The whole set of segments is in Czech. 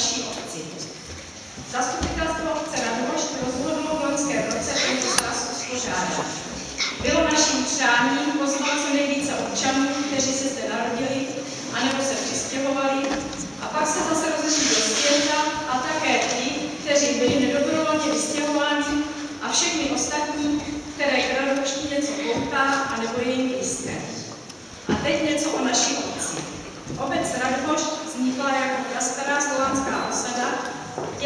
naší obci. Zastupitelstvo obce Radhošť rozhodlo v loňském roce tento sraz uspořádat. Bylo naším přáním pozvat co nejvíce občanů, kteří se zde narodili, anebo se přistěhovali, a pak se zase rozešli do světa a také ti, kteří byli nedobrovolně vystěhováni a všechny ostatní, které k něco poutá, anebo jim blízké. A teď něco o naší obci. Obec Radhošť vznikla jako prastará slovanská osada,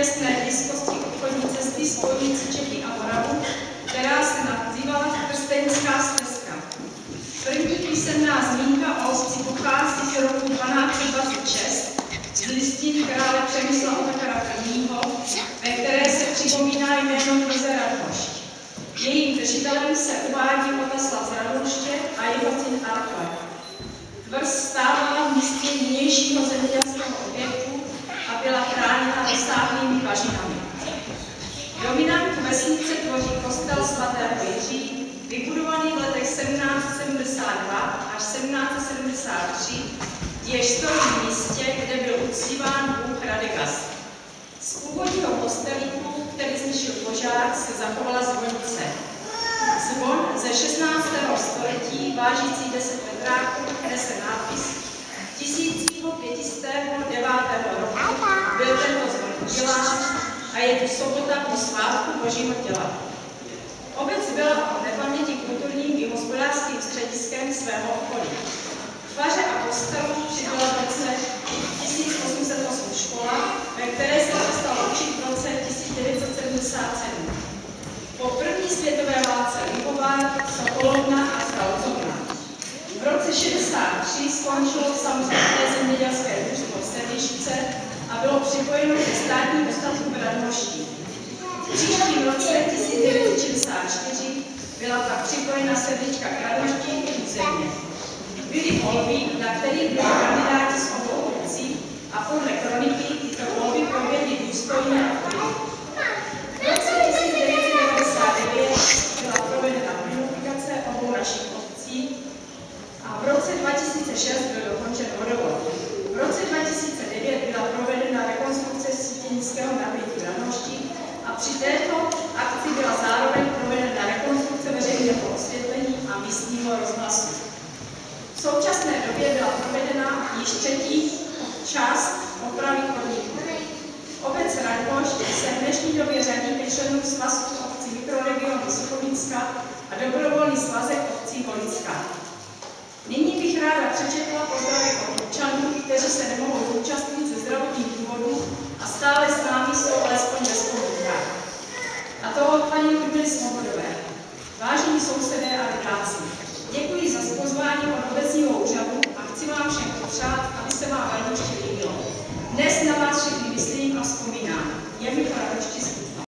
těsné blízkosti obchodní cesty spojující Čechy a Moravu, která se nazývala Krsteňská stezka. První písemná zmínka o obci pochází z roku 1226 z listin krále Přemysla Otakara I., ve které se připomíná jméno Tvrze Radhošť. Jejím držitelem se uvádí Otaslav z a jeho syn Arklad. 1772 až 1773, jež stojí v místě, kde byl uctíván Bůh Radegast. Z původního kostelíku, který zničil požár, se zachovala zvonice. Zvon ze 16. století, vážící 10 metráků, nese nápis 1509. roku byl tento zvon udělán a je tu sobota po svátku Božího těla. Obec byla o nepaměti kulturním i hospodářským střediskem svého okolí. Tvaře a kostelu přibyla v roce 1808 škola, ve které se přestala učit v roce 1977. Po první světové válce Lipová, Sokolovna a Stralcovna. V roce 63 skončilo samostatné zemědělské družstvo Sedlišce a bylo připojeno ke státním ostatkům Radmoští. V příštím roce 1964 byla pak připojena sedlička k Radmoští i země. Byly volby, na kterých byli kandidáti z obou obcí a podle kroniky tyto volby proběhly důstojně a v roce 1999 byla provedena unifikace obou našich obcí a v roce 2006 byl dokončen vodovod. V roce 2009 byla provedena rekonstrukce sítěnického nabití v Ranošti a při této akci byla zároveň provedena rekonstrukce veřejného osvětlení a místního rozhlasu. V době byla provedena již třetí část opravy chodníků. Obec Radbošť se v dnešní době řadí ke členům svazku obcí mikroregionu Suchovicka a dobrovolný svazek obcí Volická. Nyní bych ráda přečetla pozdravy od občanů, kteří se nemohou zúčastnit ze zdravotních důvodů a stále s námi jsou alespoň ve. A to od paní Ludmily Svobodové. Vážení sousedé a rodáci, děkuji za pozvání od chci vám všem popřát, aby se vám radosti líbilo. Dnes na vás všechny myslím a vzpomínám. Je mi